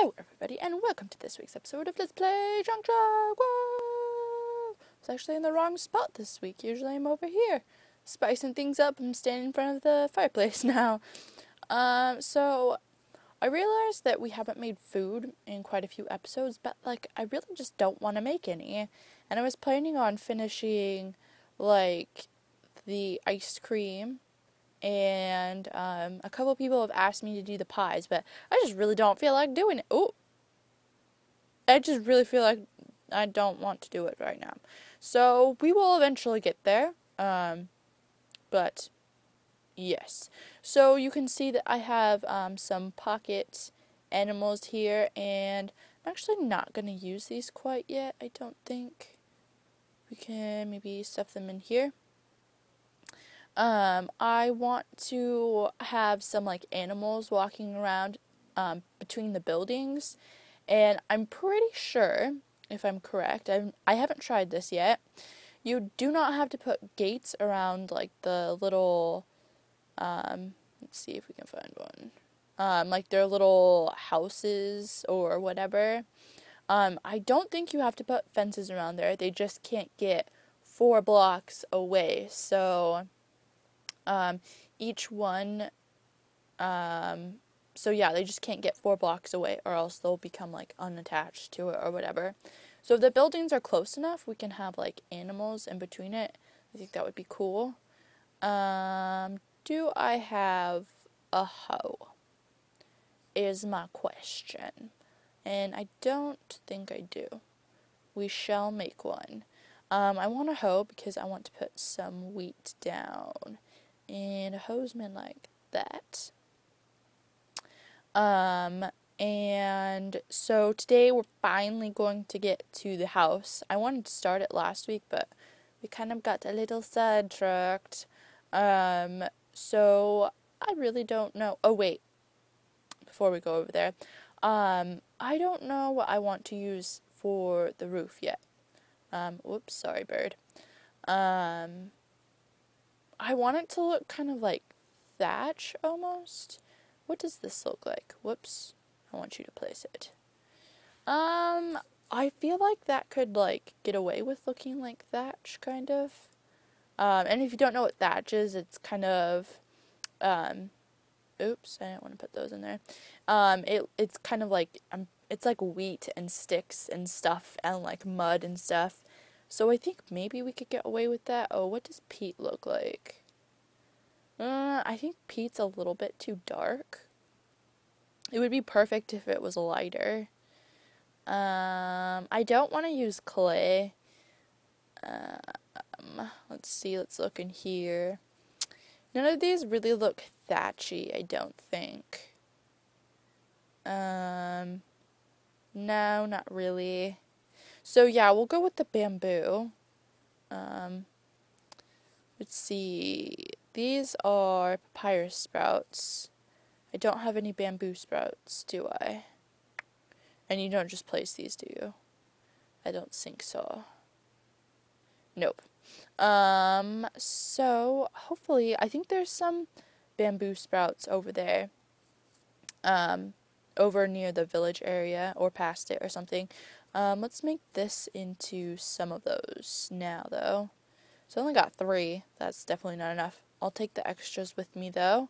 Hello, everybody, and welcome to this week's episode of Let's Play Junk Jack. Whoa! It's actually in the wrong spot this week. Usually I'm over here, spicing things up. I'm standing in front of the fireplace now. Um, so I realized that we haven't made food in quite a few episodes, but like I really just don't want to make any. And I was planning on finishing like the ice cream and um, a couple people have asked me to do the pies, but I just really don't feel like doing it. Oh, I just really feel like I don't want to do it right now. So we will eventually get there. Um, but yes. So you can see that I have um, some pocket animals here, and I'm actually not going to use these quite yet, I don't think. We can maybe stuff them in here. Um, I want to have some like animals walking around um, between the buildings, and I'm pretty sure, if I'm correct, I'm, I haven't tried this yet. You do not have to put gates around like the little. Um, let's see if we can find one. Um, like their little houses or whatever. Um, I don't think you have to put fences around there. They just can't get four blocks away. So um, each one, um, so yeah, they just can't get four blocks away or else they'll become like unattached to it or whatever. So if the buildings are close enough, we can have like animals in between it. I think that would be cool. Um, do I have a hoe? Is my question. And I don't think I do. We shall make one. Um, I want a hoe because I want to put some wheat down and a hoseman like that. Um, and so today we're finally going to get to the house. I wanted to start it last week, but we kind of got a little sidetracked. Um, so I really don't know. Oh, wait. Before we go over there, um, I don't know what I want to use for the roof yet. Um, whoops, sorry, bird. Um, I want it to look kind of like thatch almost. What does this look like? Whoops. I want you to place it. Um, I feel like that could like get away with looking like thatch kind of. Um, and if you don't know what thatch is, it's kind of um oops, I didn't want to put those in there. Um, it it's kind of like um, it's like wheat and sticks and stuff and like mud and stuff. So I think maybe we could get away with that. Oh, what does peat look like? Uh, I think peat's a little bit too dark. It would be perfect if it was lighter. Um, I don't want to use clay. Um, let's see, let's look in here. None of these really look thatchy, I don't think. Um, no, not really. So yeah, we'll go with the bamboo. Um, let's see. These are papyrus sprouts. I don't have any bamboo sprouts, do I? And you don't just place these, do you? I don't think so. Nope. Um, so hopefully, I think there's some bamboo sprouts over there. Um, over near the village area or past it or something. Um, let's make this into some of those now, though. So I only got three. That's definitely not enough. I'll take the extras with me, though.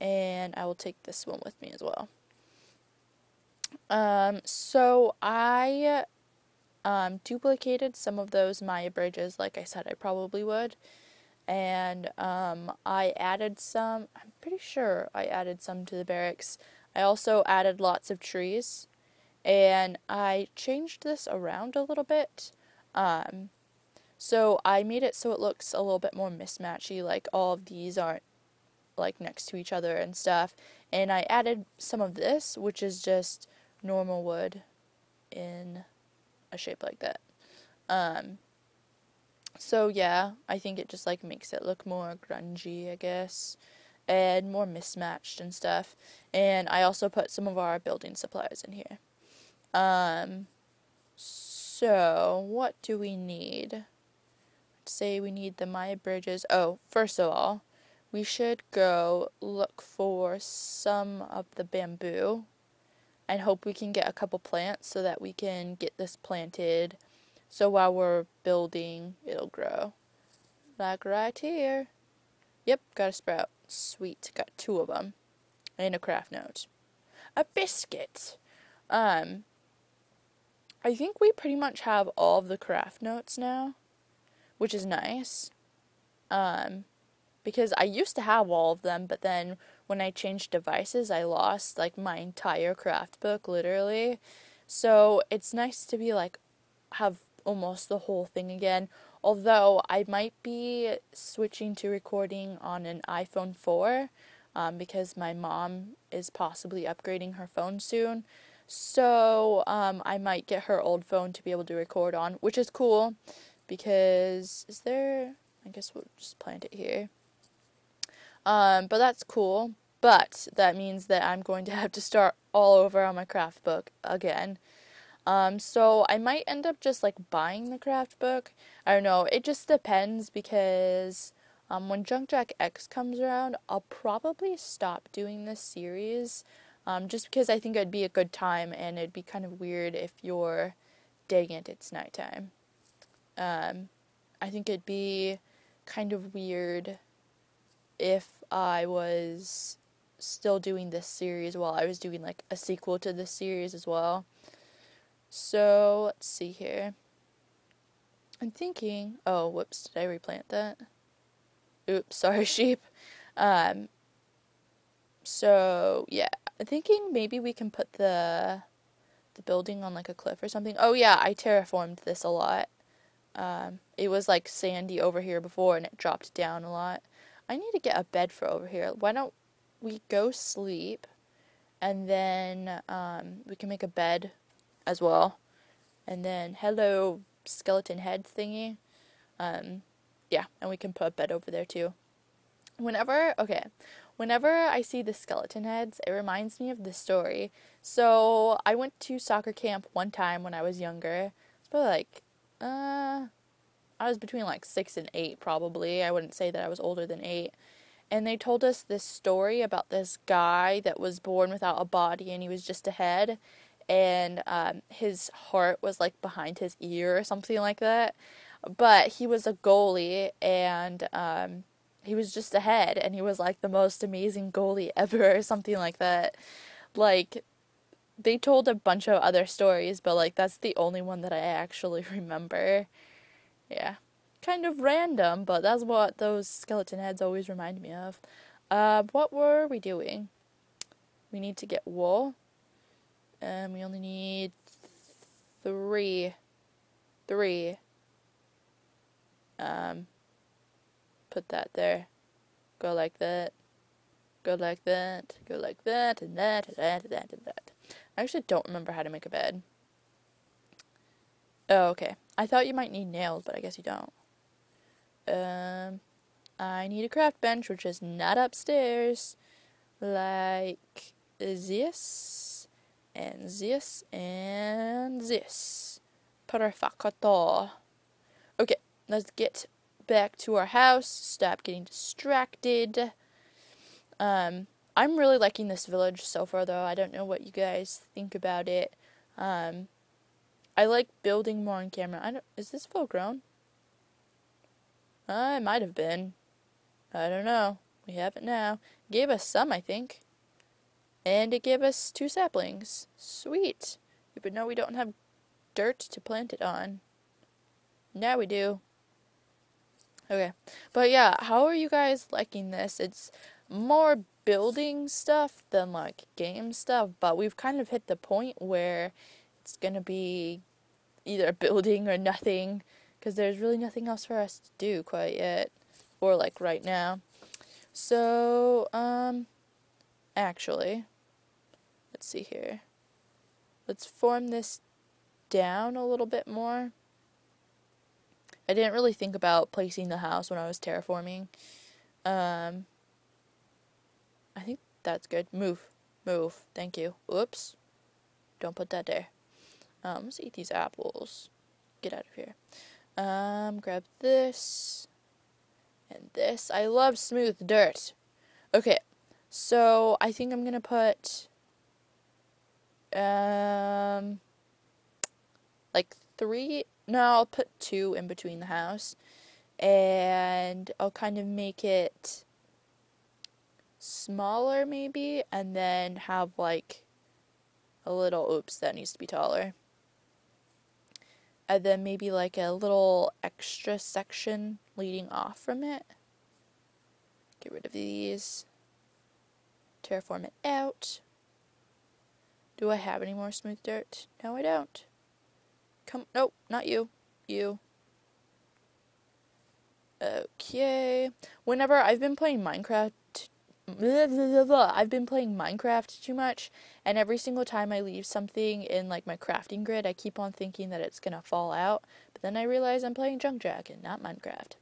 And I will take this one with me as well. Um, so I um, duplicated some of those Maya bridges, like I said I probably would. And um, I added some, I'm pretty sure I added some to the barracks. I also added lots of trees and I changed this around a little bit. Um, so I made it so it looks a little bit more mismatchy, like all of these aren't like next to each other and stuff. And I added some of this, which is just normal wood in a shape like that. Um, so yeah, I think it just like makes it look more grungy, I guess, and more mismatched and stuff. And I also put some of our building supplies in here. Um, so, what do we need? Let's say we need the Maya bridges. Oh, first of all, we should go look for some of the bamboo. and hope we can get a couple plants so that we can get this planted. So while we're building, it'll grow. Like right here. Yep, got a sprout. Sweet, got two of them. And a craft note. A biscuit. Um, I think we pretty much have all of the craft notes now, which is nice. Um, because I used to have all of them, but then when I changed devices, I lost like my entire craft book literally. So it's nice to be like have almost the whole thing again. Although I might be switching to recording on an iPhone 4 um, because my mom is possibly upgrading her phone soon. So um, I might get her old phone to be able to record on, which is cool because is there I guess we'll just plant it here. Um, but that's cool. But that means that I'm going to have to start all over on my craft book again. Um, so I might end up just like buying the craft book. I don't know. It just depends because um, when Junk Jack X comes around, I'll probably stop doing this series. Um, just because I think it'd be a good time and it'd be kind of weird if you're dang it, it's nighttime. Um, I think it'd be kind of weird if I was still doing this series while I was doing like a sequel to this series as well. So let's see here. I'm thinking, oh, whoops, did I replant that? Oops, sorry, sheep. Um, so yeah, I'm thinking maybe we can put the the building on like a cliff or something. Oh yeah, I terraformed this a lot. Um, it was like sandy over here before and it dropped down a lot. I need to get a bed for over here. Why don't we go sleep and then um, we can make a bed as well. And then hello skeleton head thingy. Um, yeah, and we can put a bed over there too. Whenever, okay, whenever I see the skeleton heads, it reminds me of this story. So I went to soccer camp one time when I was younger. It's probably like uh, I was between like six and eight, probably. I wouldn't say that I was older than eight. And they told us this story about this guy that was born without a body and he was just a head. And um, his heart was like behind his ear or something like that. But he was a goalie and um, he was just a head and he was like the most amazing goalie ever or something like that. Like, they told a bunch of other stories, but like that's the only one that I actually remember. Yeah. Kind of random, but that's what those skeleton heads always remind me of. Uh, what were we doing? We need to get wool. And we only need three. Three. Um, put that there. Go like that. Go like that. Go like that, and that, and that, and that, and that. I actually don't remember how to make a bed. Oh, okay. I thought you might need nails, but I guess you don't. Um, I need a craft bench, which is not upstairs. Like this, and this, and this. Perfecto. Okay, let's get back to our house. Stop getting distracted. Um, I'm really liking this village so far, though. I don't know what you guys think about it. Um, I like building more on camera. I don't. Is this full grown? Uh, it might have been. I don't know. We have it now. Gave us some, I think. And it gave us two saplings. Sweet. But no, we don't have dirt to plant it on. Now we do. Okay. But yeah, how are you guys liking this? It's more building stuff than like game stuff, but we've kind of hit the point where it's gonna be either building or nothing because there's really nothing else for us to do quite yet or like right now. So, um, actually, let's see here. Let's form this down a little bit more. I didn't really think about placing the house when I was terraforming. Um, I think that's good. Move. Move. Thank you. Oops. Don't put that there. Um, let's eat these apples. Get out of here. Um, grab this. And this. I love smooth dirt. Okay. So, I think I'm gonna put um, like three. No, I'll put two in between the house, and I'll kind of make it smaller maybe, and then have like a little. Oops, that needs to be taller. And then maybe like a little extra section leading off from it. Get rid of these. Terraform it out. Do I have any more smooth dirt? No, I don't. Come, nope, not you. You. Okay. Whenever I've been playing Minecraft, blah, blah, blah, I've been playing Minecraft too much, and every single time I leave something in like my crafting grid, I keep on thinking that it's gonna fall out, but then I realize I'm playing Junk Jack, not Minecraft.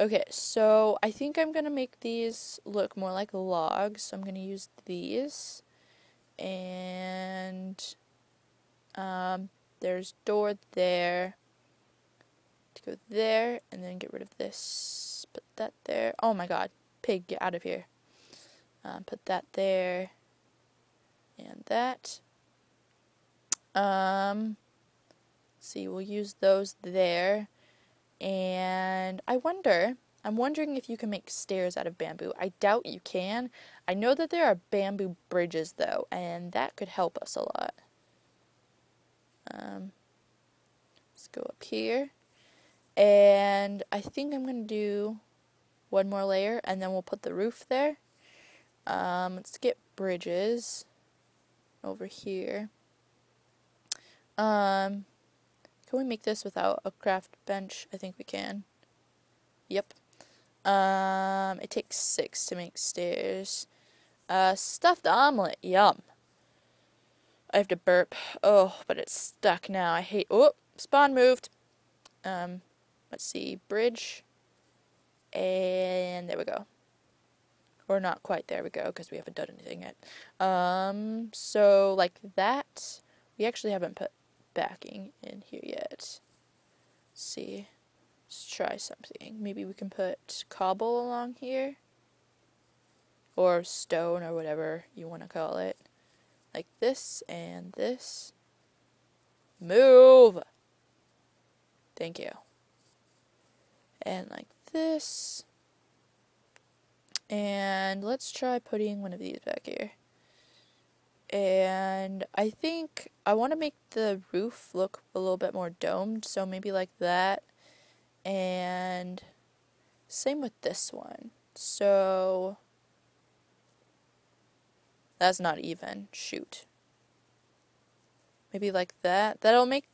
Okay, so I think I'm gonna make these look more like logs, so I'm gonna use these, and um, there's door there to go there and then get rid of this put that there oh my god pig get out of here um, put that there and that um see we'll use those there and I wonder I'm wondering if you can make stairs out of bamboo. I doubt you can. I know that there are bamboo bridges though, and that could help us a lot. Um, let's go up here. And I think I'm going to do one more layer and then we'll put the roof there. Um, let's get bridges over here. Um, can we make this without a craft bench? I think we can. Yep. Um, it takes six to make stairs. Uh, stuffed omelet, yum. I have to burp. Oh, but it's stuck now. I hate. Oh, spawn moved. Um, let's see, bridge, and there we go. Or not quite. There we go, because we haven't done anything yet. Um, so like that. We actually haven't put backing in here yet. Let's see. Let's try something. Maybe we can put cobble along here. Or stone or whatever you want to call it like this and this. Move! Thank you. And like this. And let's try putting one of these back here. And I think I want to make the roof look a little bit more domed, so maybe like that. And same with this one. So that's not even. Shoot. Maybe like that. That'll make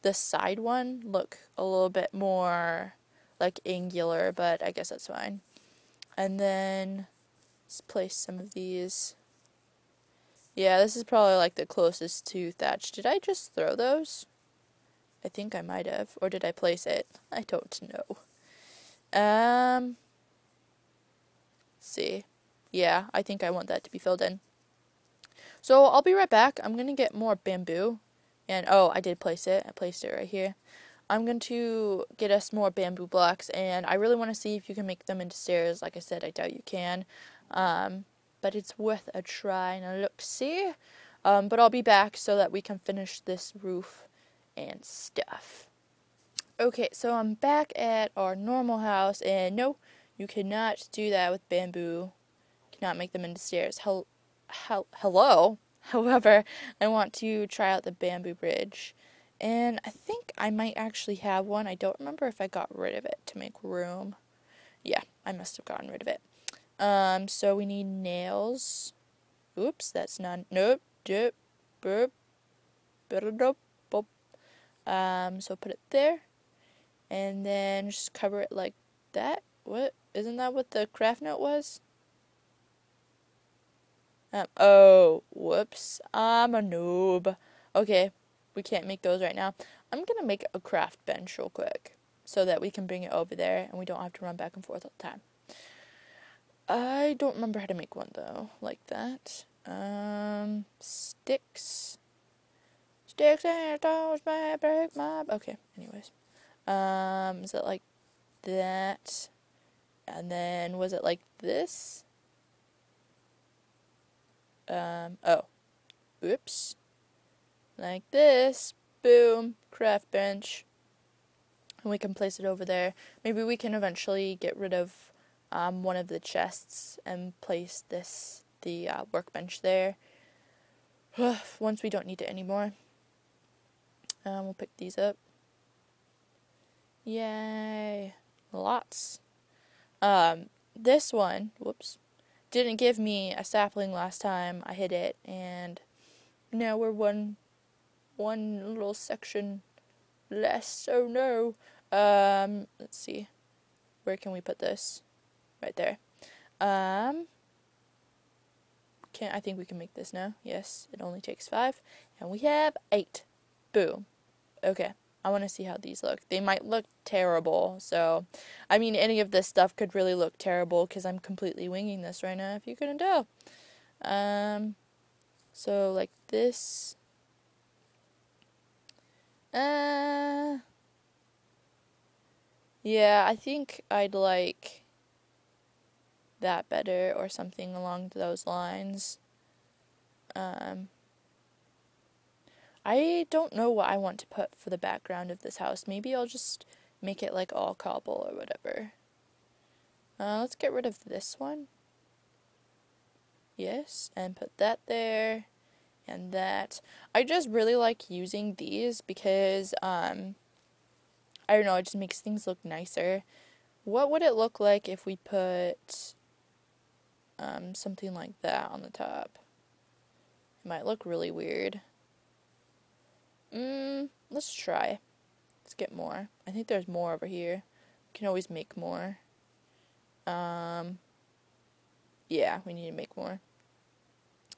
the side one look a little bit more like angular, but I guess that's fine. And then let's place some of these. Yeah, this is probably like the closest to thatch. Did I just throw those? I think I might have. Or did I place it? I don't know. Um, see yeah, I think I want that to be filled in. So I'll be right back. I'm going to get more bamboo. And, oh, I did place it. I placed it right here. I'm going to get us more bamboo blocks. And I really want to see if you can make them into stairs. Like I said, I doubt you can. Um, but it's worth a try and a look-see. Um, but I'll be back so that we can finish this roof and stuff. Okay, so I'm back at our normal house. And no, you cannot do that with bamboo cannot make them into stairs. Hel- hel- hello. However, I want to try out the bamboo bridge. And I think I might actually have one. I don't remember if I got rid of it to make room. Yeah, I must have gotten rid of it. Um, so we need nails. Oops, that's not. Nope. Dip. Burp. Um, so put it there. And then just cover it like that. What? Isn't that what the craft note was? Um, oh, whoops. I'm a noob. Okay, we can't make those right now. I'm gonna make a craft bench real quick so that we can bring it over there and we don't have to run back and forth all the time. I don't remember how to make one though, like that. Um, sticks. Sticks and stones may break my. Okay, anyways. Um, is it like that? And then was it like this? Um, oh, oops. like this. Boom, craft bench. And we can place it over there. Maybe we can eventually get rid of um, one of the chests and place this the uh, workbench there. Once we don't need it anymore. Um, we'll pick these up. Yay! Lots. Um, this one, whoops, didn't give me a sapling last time I hit it, and now we're one, one little section less. Oh no. Um, let's see. Where can we put this? Right there. Um, can I think we can make this now? Yes, it only takes five, and we have eight. Boom. Okay. I want to see how these look. They might look terrible. So, I mean, any of this stuff could really look terrible because I'm completely winging this right now, if you couldn't tell. Um, so, like this. Uh, yeah, I think I'd like that better or something along those lines. Um, I don't know what I want to put for the background of this house. Maybe I'll just make it like all cobble or whatever. Uh, let's get rid of this one. Yes, and put that there and that. I just really like using these because, um, I don't know, it just makes things look nicer. What would it look like if we put um, something like that on the top? It might look really weird. Mm, let's try. Let's get more. I think there's more over here. We can always make more. Um, yeah, we need to make more.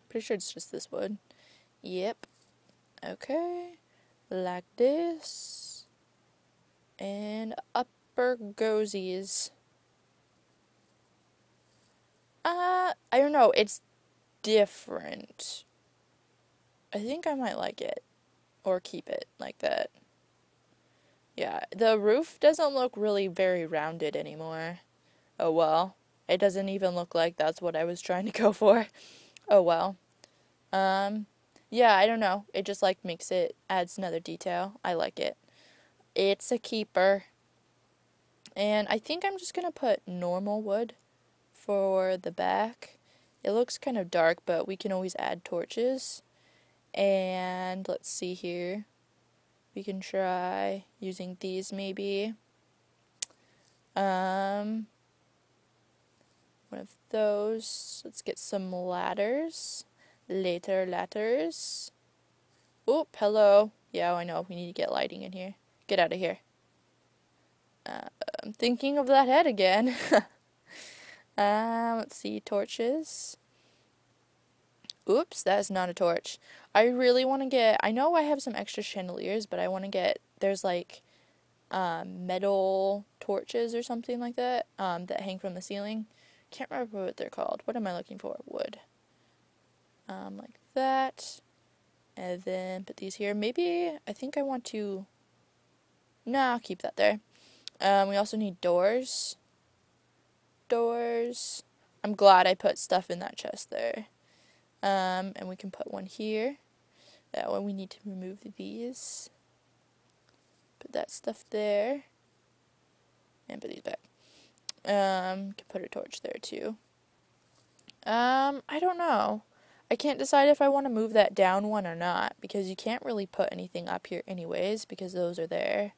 Pretty sure it's just this wood. Yep. Okay. Like this. And upper goesies. Uh, I don't know. It's different. I think I might like it or keep it like that. Yeah, the roof doesn't look really very rounded anymore. Oh well. It doesn't even look like that's what I was trying to go for. Oh well. Um yeah, I don't know. It just like makes it adds another detail. I like it. It's a keeper. And I think I'm just going to put normal wood for the back. It looks kind of dark, but we can always add torches. And let's see here. We can try using these maybe. Um, one of those. Let's get some ladders. Later ladders. Oh, hello. Yeah, I know. We need to get lighting in here. Get out of here. Uh, I'm thinking of that head again. um, let's see. Torches. Oops, that is not a torch. I really want to get. I know I have some extra chandeliers, but I want to get. There's like um, metal torches or something like that um, that hang from the ceiling. Can't remember what they're called. What am I looking for? Wood. Um, like that. And then put these here. Maybe I think I want to. Nah, I'll keep that there. Um, we also need doors. Doors. I'm glad I put stuff in that chest there. Um, and we can put one here. That one we need to remove these. Put that stuff there. And put these back. Um, can put a torch there too. Um, I don't know. I can't decide if I want to move that down one or not because you can't really put anything up here anyways because those are there.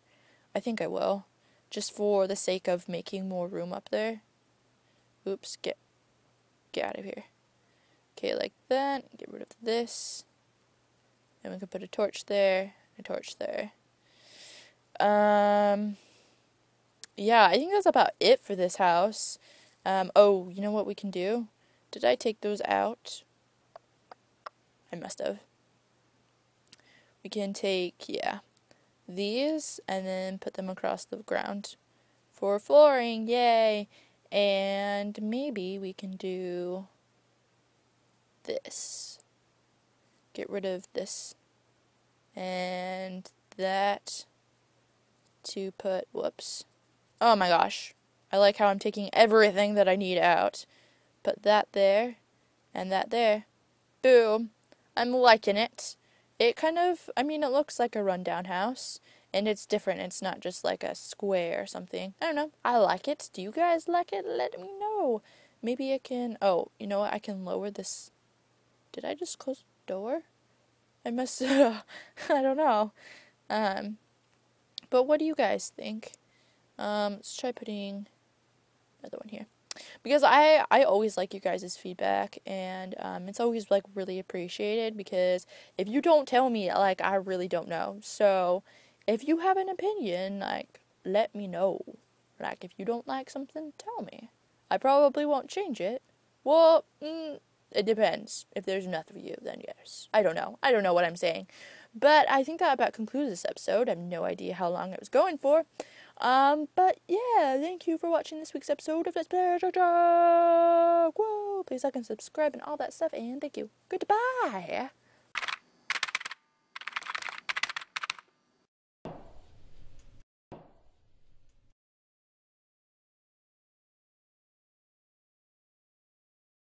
I think I will. Just for the sake of making more room up there. Oops, get get out of here. Okay, like that. Get rid of this. And we can put a torch there, a torch there. Um, yeah, I think that's about it for this house. Um, oh, you know what we can do? Did I take those out? I must have. We can take, yeah, these and then put them across the ground for flooring. Yay! And maybe we can do this. Get rid of this and that to put, whoops. Oh my gosh. I like how I'm taking everything that I need out. Put that there and that there. Boom. I'm liking it. it kind of, I mean, it looks like a rundown house and it's different. It's not just like a square or something. I don't know. I like it. Do you guys like it? Let me know. Maybe I can. Oh, you know what? I can lower this. Did I just close the door? I must. Uh, I don't know. Um, but what do you guys think? Um, let's try putting another one here because I I always like you guys' feedback and um, it's always like really appreciated because if you don't tell me like I really don't know so if you have an opinion, like, let me know. Like, if you don't like something, tell me. I probably won't change it. Well, mm, it depends. If there's enough of you, then yes. I don't know. I don't know what I'm saying. But I think that about concludes this episode. I have no idea how long it was going for. Um, but yeah, thank you for watching this week's episode of Let's Play. Whoa, please like and subscribe and all that stuff, and thank you. Goodbye.